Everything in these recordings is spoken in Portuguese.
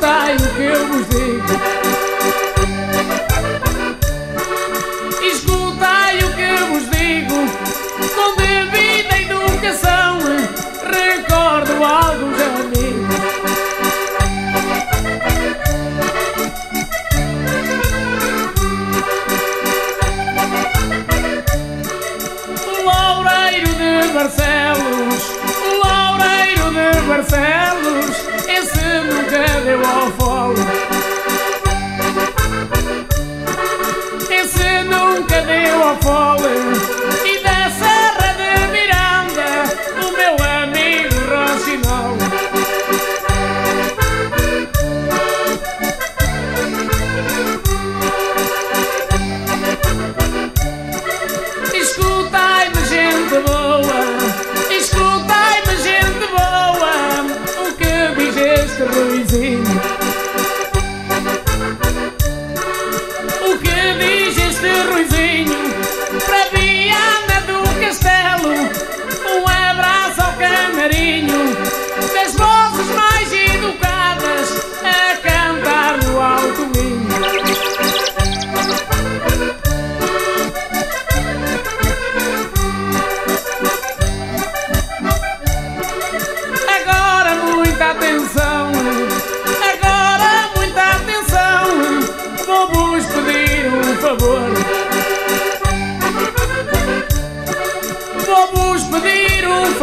Tá escutai o que eu vos digo. Escutai o que eu vos digo, com devida educação, recordo alguns amigos. Laureiro de Barcelos, Laureiro de Barcelos. they were fall.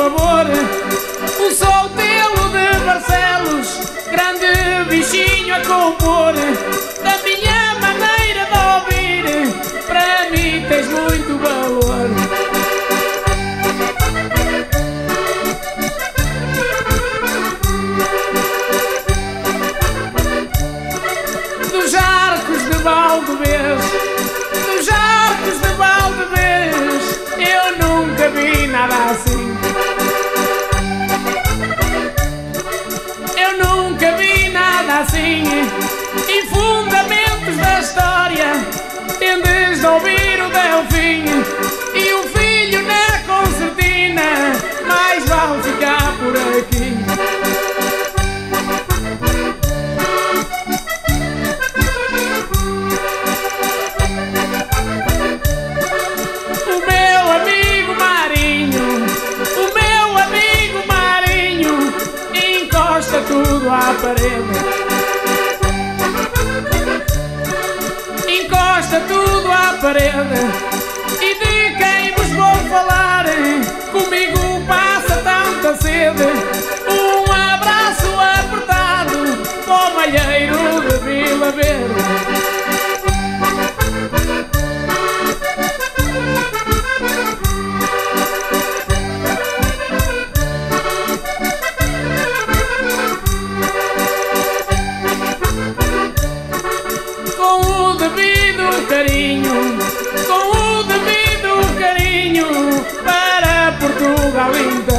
favor. O solteiro de Barcelos, grande bichinho é a comer. tudo à parede. Encosta tudo à parede. Margarita.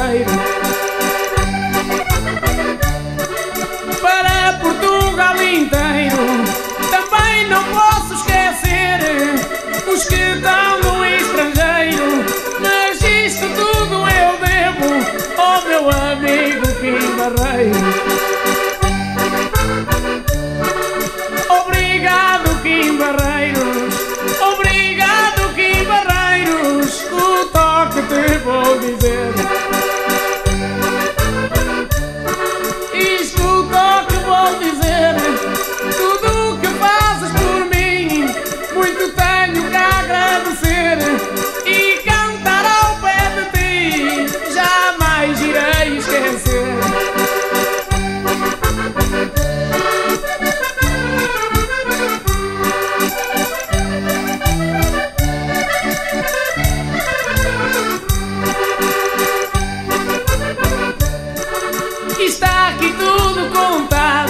E tudo conta.